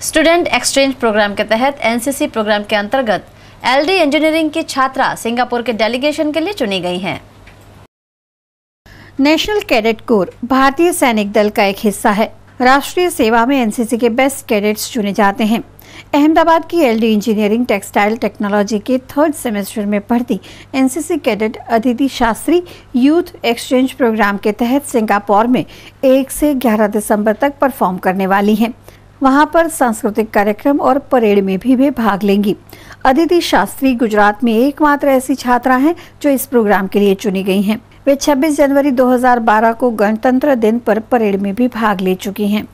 Student exchange programme के तहत NCC programme के अंतर्गत एलडी इंजीनियरिंग की छात्रा सिंगापुर के डेलीगेशन के लिए चुनी गई हैं। नेशनल कैडेट कोर भारतीय सैनिक दल का एक हिस्सा है। राष्ट्रीय सेवा में एनसीसी के बेस्ट कैडेट्स चुने जाते हैं। अहमदाबाद की एलडी इंजीनियरिंग टेक्सटाइल टेक्नोलॉजी के थर्ड सेमेस्टर में पढ़ती NCC cadet Aditi Shastri youth exchange programme के तहत सिंगापुर में 1 से 11 दिसंबर तक परफॉर्म करने वाली हैं। वहाँ पर सांस्कृतिक कार्यक्रम और परेड में भी वे भाग लेंगी। अदिति शास्त्री गुजरात में एकमात्र ऐसी छात्रा हैं जो इस प्रोग्राम के लिए चुनी गई हैं। वे 26 जनवरी 2012 को गणतंत्र दिन पर परेड में भी भाग ले चुकी हैं।